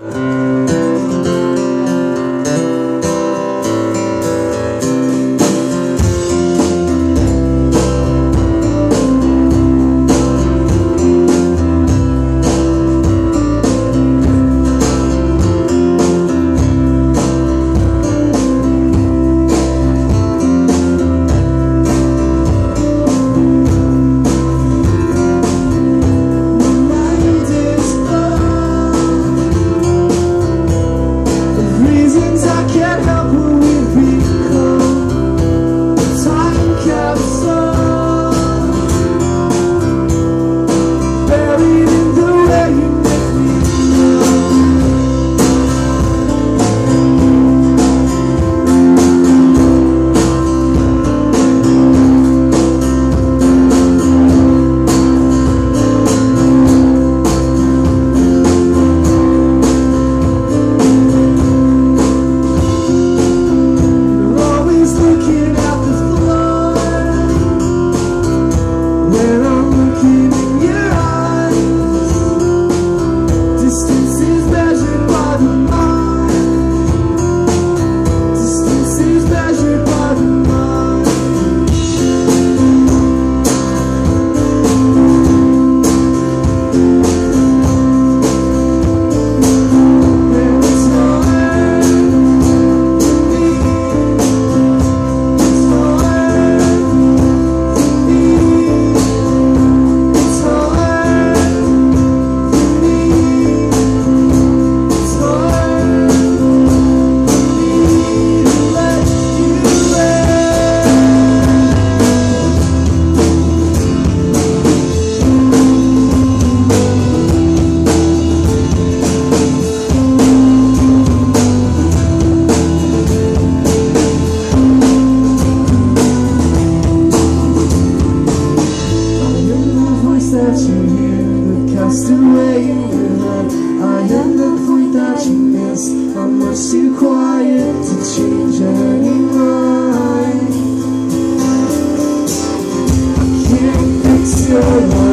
you. things I can't help It's the way you live. I am the point that you miss. I'm much too quiet to change any mind I can't fix your life